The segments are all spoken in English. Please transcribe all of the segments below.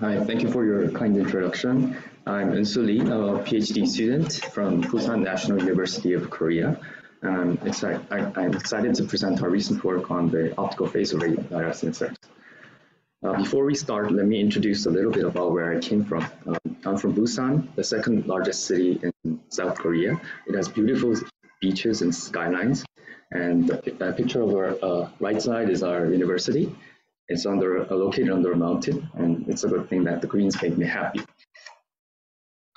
Hi, thank you for your kind introduction. I'm Eun-Su Lee, a PhD student from Pusan National University of Korea. Um, I, am excited to present our recent work on the optical phase array LiDAR sensors. Uh, before we start, let me introduce a little bit about where I came from. Um, I'm from Busan, the second largest city in South Korea. It has beautiful beaches and skylines. And the picture of our uh, right side is our university. It's under located under a mountain, and it's a good thing that the greens make me happy.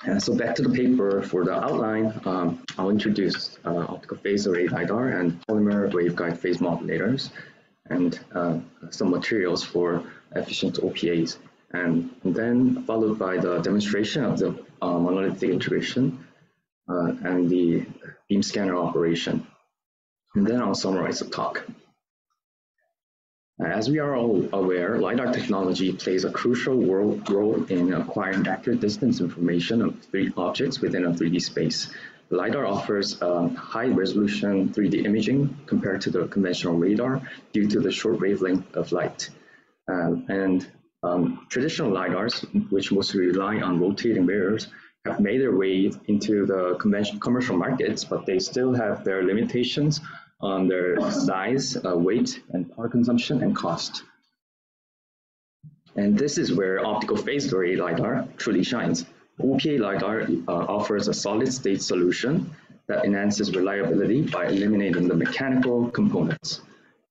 And so back to the paper for the outline, um, I'll introduce uh, optical phase array LiDAR and polymer waveguide phase modulators and uh, some materials for efficient OPAs. And, and, then followed by the demonstration of the uh, monolithic integration uh, and the beam scanner operation. And then I'll summarize the talk. As we are all aware, LiDAR technology plays a crucial role in acquiring accurate distance information of 3D objects within a 3D space. LiDAR offers uh, high resolution 3D imaging compared to the conventional radar due to the short wavelength of light. Um, and um, traditional LiDARs, which mostly rely on rotating mirrors, have made their way into the commercial markets, but they still have their limitations on their size, uh, weight, and power consumption and cost. And this is where optical phased array LiDAR truly shines. OPA LiDAR uh, offers a solid state solution that enhances reliability by eliminating the mechanical components.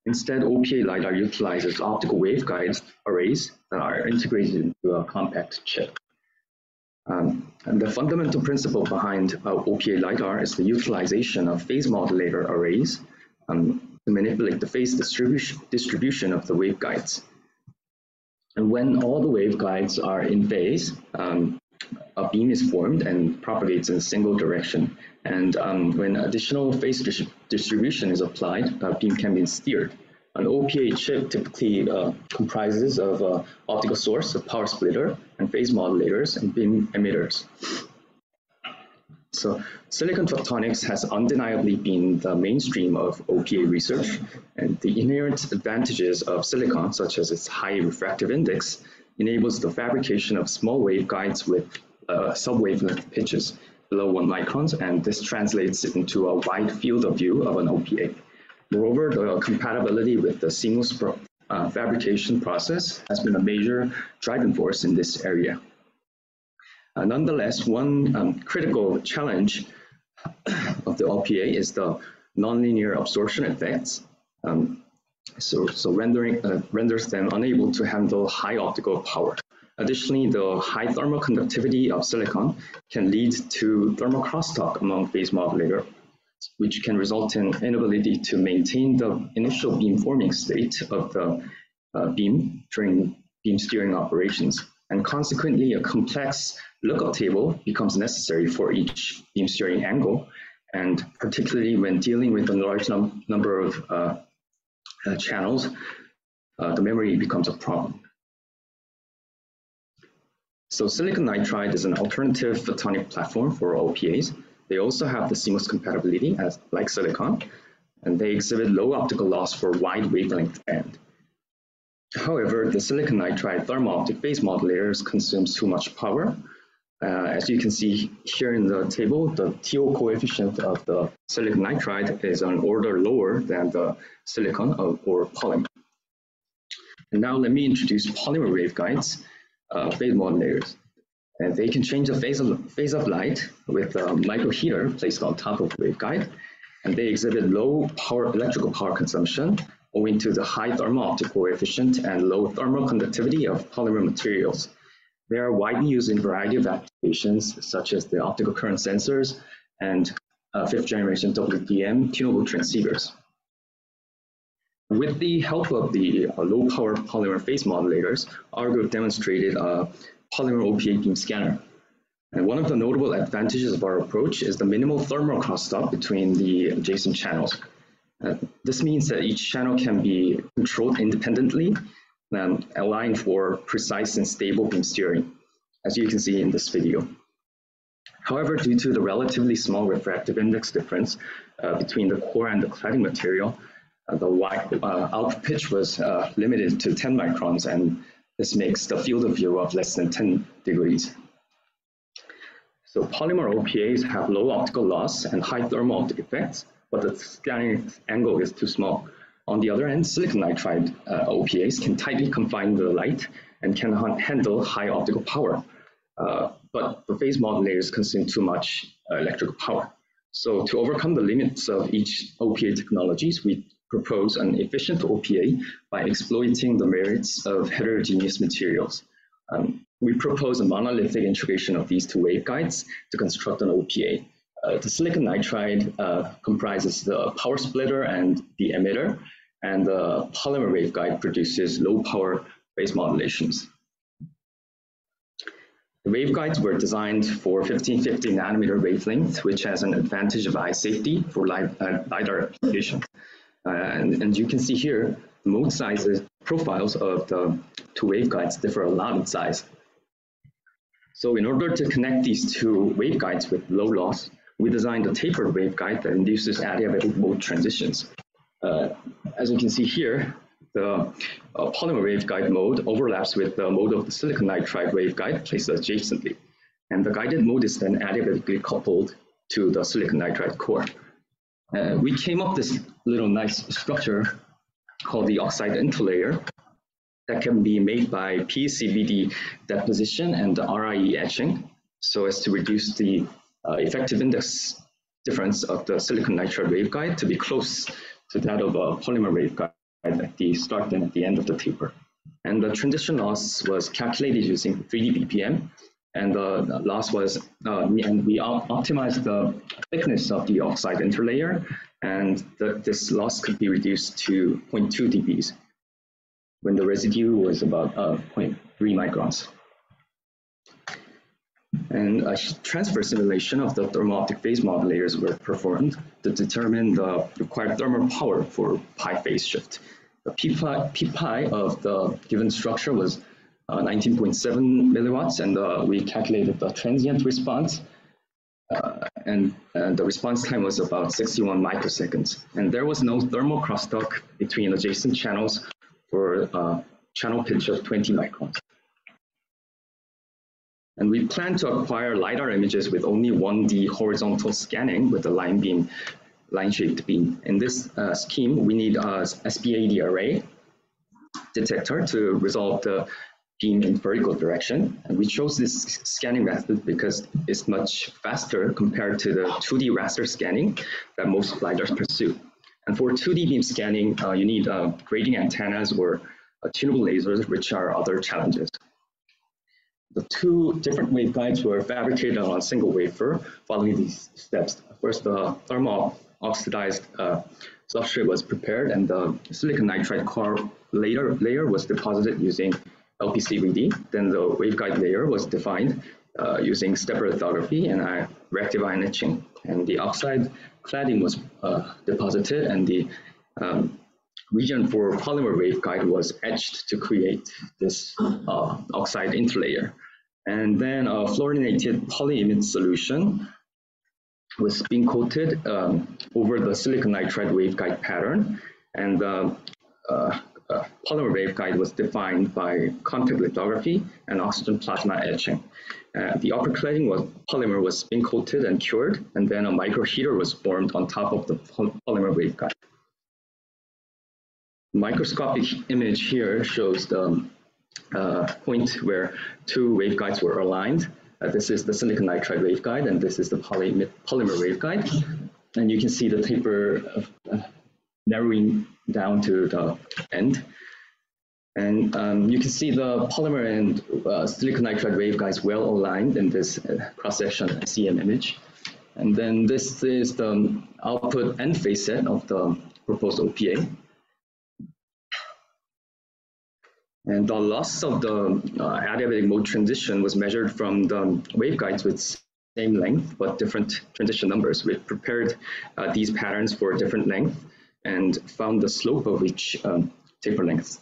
Instead, OPA LiDAR utilizes optical waveguide arrays that are integrated into a compact chip. Um, and the fundamental principle behind uh, OPA LiDAR is the utilization of phase modulator arrays um, to manipulate the phase distribution, distribution of the waveguides. And when all the waveguides are in phase, um, a beam is formed and propagates in a single direction. And um, when additional phase distribution is applied, a beam can be steered. An OPA chip typically uh, comprises of uh, optical source, a power splitter, and phase modulators and beam emitters. So silicon photonics has undeniably been the mainstream of OPA research, and the inherent advantages of silicon, such as its high refractive index, enables the fabrication of small waveguides with uh, sub-wavelength pitches below one microns, and this translates into a wide field of view of an OPA. Moreover, the compatibility with the CMOS pro, uh, fabrication process has been a major driving force in this area. Uh, nonetheless, one um, critical challenge of the OPA is the nonlinear absorption effects. Um, so, so rendering uh, renders them unable to handle high optical power. Additionally, the high thermal conductivity of silicon can lead to thermal crosstalk among phase modulator, which can result in inability to maintain the initial beam forming state of the uh, beam during beam steering operations. And consequently, a complex lookup table becomes necessary for each beam steering angle, and particularly when dealing with a large num number of uh, uh, channels, uh, the memory becomes a problem. So silicon nitride is an alternative photonic platform for OPAs. They also have the CMOS compatibility as like silicon, and they exhibit low optical loss for wide wavelength band. However, the silicon nitride thermal optic phase modulators consumes too much power, uh, as you can see here in the table, the TO coefficient of the silicon nitride is an order lower than the silicon or polymer. And now let me introduce polymer waveguides, uh, phase modulators. And they can change the phase of, phase of light with a micro heater placed on top of waveguide. And they exhibit low power electrical power consumption owing to the high thermal optic coefficient and low thermal conductivity of polymer materials. They are widely used in a variety of applications, such as the optical current sensors and uh, fifth generation WDM tunable transceivers. With the help of the uh, low power polymer phase modulators, our group demonstrated a polymer OPA beam scanner. And one of the notable advantages of our approach is the minimal thermal crosstalk between the adjacent channels. Uh, this means that each channel can be controlled independently um, allowing for precise and stable beam steering, as you can see in this video. However, due to the relatively small refractive index difference uh, between the core and the cladding material, uh, the wide, uh, output pitch was uh, limited to 10 microns and This makes the field of view of less than 10 degrees. So polymer OPAs have low optical loss and high thermal effects, but the scanning angle is too small. On the other hand, silicon nitride uh, OPAs can tightly confine the light and can handle high optical power. Uh, but the phase modulators consume too much uh, electrical power. So to overcome the limits of each OPA technologies, we propose an efficient OPA by exploiting the merits of heterogeneous materials. Um, we propose a monolithic integration of these two waveguides to construct an OPA. Uh, the silicon nitride uh, comprises the power splitter and the emitter, and the polymer waveguide produces low power phase modulations. The waveguides were designed for 1550 nanometer wavelength, which has an advantage of eye safety for uh, LiDAR application. Uh, and, and you can see here, the mode sizes profiles of the two waveguides differ a lot in size. So in order to connect these two waveguides with low loss, we designed a tapered waveguide that induces adiabatic mode transitions. Uh, as you can see here, the uh, polymer waveguide mode overlaps with the mode of the silicon nitride waveguide placed adjacently. And the guided mode is then adiabatically coupled to the silicon nitride core. Uh, we came up this little nice structure called the oxide interlayer that can be made by PECVD deposition and RIE etching so as to reduce the uh, effective index difference of the silicon nitride waveguide to be close to that of a polymer waveguide at the start and at the end of the taper. And the transition loss was calculated using 3D BPM, and the loss was, uh, and we optimized the thickness of the oxide interlayer, and the, this loss could be reduced to 0.2 dBs when the residue was about uh, 0.3 microns and a transfer simulation of the thermal optic phase modulators were performed to determine the required thermal power for pi phase shift. The p pi, of the given structure was uh, 19.7 milliwatts, and uh, we calculated the transient response, uh, and, and, the response time was about 61 microseconds. And there was no thermal crosstalk between adjacent channels for uh, channel pitch of 20 microns. And we plan to acquire LiDAR images with only 1D horizontal scanning with a line beam, line-shaped beam. In this uh, scheme, we need a SPAD array detector to resolve the beam in vertical direction. And we chose this scanning method because it's much faster compared to the 2D raster scanning that most LiDARs pursue. And for 2D beam scanning, uh, you need uh, grating antennas or tunable lasers, which are other challenges. The two different waveguides were fabricated on a single wafer following these steps. First, the thermal oxidized uh, substrate was prepared and the silicon nitride core layer, layer was deposited using LPCVD. Then the waveguide layer was defined uh, using stepper lithography and uh, reactive ion etching. And the oxide cladding was uh, deposited and the um, region for polymer waveguide was etched to create this uh, oxide interlayer. And then a fluorinated polyimide solution was being coated um, over the silicon nitride waveguide pattern. And the uh, uh, polymer waveguide was defined by contact lithography and oxygen plasma etching. Uh, the upper cladding was polymer was spin coated and cured, and then a microheater was formed on top of the polymer waveguide microscopic image here shows the uh, point where two waveguides were aligned. Uh, this is the silicon nitride waveguide, and this is the poly polymer waveguide. And you can see the taper uh, narrowing down to the end. And um, you can see the polymer and uh, silicon nitride waveguides well aligned in this uh, cross-section SEM image. And then this is the output and phase set of the proposed OPA. And the loss of the uh, adiabatic mode transition was measured from the waveguides with same length but different transition numbers. We prepared uh, these patterns for different length and found the slope of each um, taper length.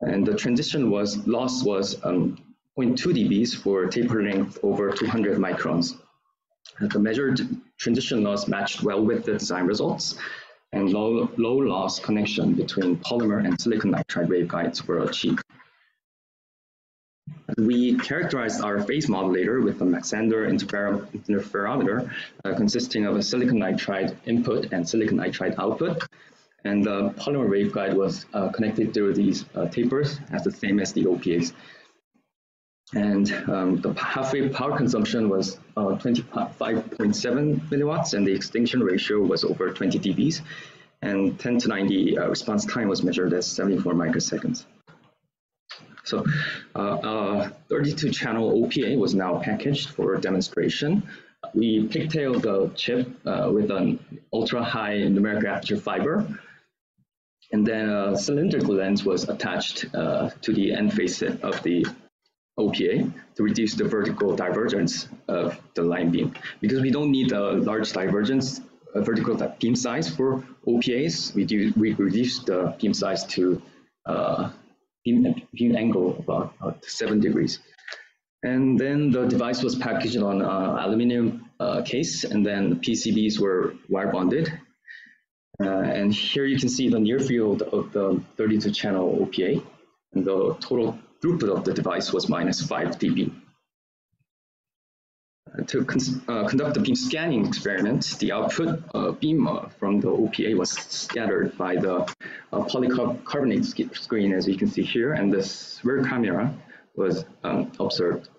And the transition was loss was um, 0.2 dBs for taper length over 200 microns. And the measured transition loss matched well with the design results and low, low loss connection between polymer and silicon nitride waveguides were achieved. We characterized our phase modulator with a Mach-Zehnder interferometer uh, consisting of a silicon nitride input and silicon nitride output. And the polymer waveguide was uh, connected through these uh, tapers as the same as the OPAs. And um, the half-wave power consumption was uh, 25.7 milliwatts and the extinction ratio was over 20 dBs. And 10 to 90 uh, response time was measured as 74 microseconds. So uh, 32-channel OPA was now packaged for demonstration. We pigtailed the chip uh, with an ultra-high numerical aperture fiber, and then a cylindrical lens was attached uh, to the end face of the OPA to reduce the vertical divergence of the line beam. Because we don't need a large divergence, a vertical beam size for OPAs, we, do, we reduce the beam size to uh, beam, angle about, about seven degrees. And then the device was packaged on uh, aluminum uh, case, and then the PCBs were wire bonded. Uh, and here you can see the near field of the 32 channel OPA, and the total throughput of the device was minus 5 dB to uh, conduct the beam scanning experiment, the output uh, beam uh, from the OPA was scattered by the uh, polycarbonate screen, as you can see here, and this rear camera was um, observed.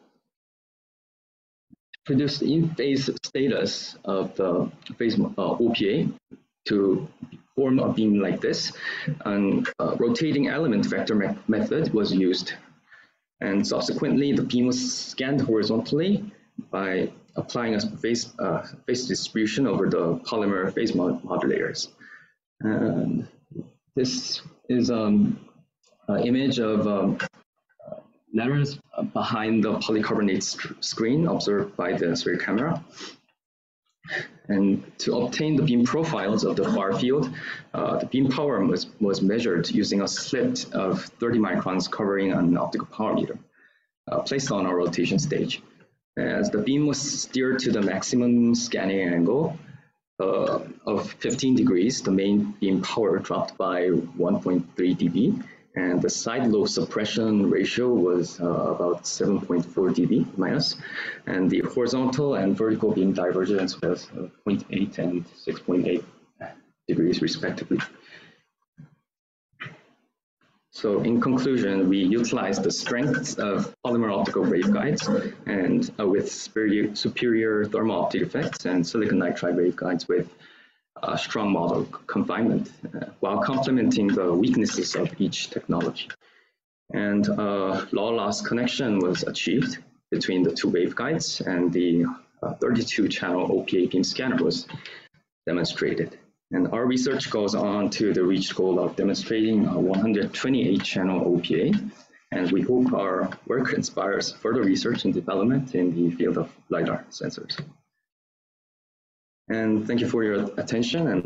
Produce the in-phase status of the phase uh, OPA to form a beam like this, and uh, rotating element vector me method was used. And subsequently, the beam was scanned horizontally by applying a phase, uh, phase distribution over the polymer phase mod modulators. And this is an um, image of um, letters behind the polycarbonate screen observed by the SRAY camera. And to obtain the beam profiles of the far field, uh, the beam power was, was measured using a slit of 30 microns covering an optical power meter uh, placed on a rotation stage. As the beam was steered to the maximum scanning angle uh, of 15 degrees, the main beam power dropped by 1.3 dB, and the side lobe suppression ratio was uh, about 7.4 dB minus, and the horizontal and vertical beam divergence was uh, 0.8 and 6.8 degrees respectively. So in conclusion, we utilize the strengths of polymer optical waveguides and uh, with superior, thermal optic effects and silicon nitride waveguides with uh, strong model confinement uh, while complementing the weaknesses of each technology. And uh, law loss connection was achieved between the two waveguides and the uh, 32 channel OPA beam scanner was demonstrated. And our research goes on to the reach goal of demonstrating a 128 channel OPA. And we hope our work inspires further research and development in the field of LiDAR sensors. And thank you for your attention. And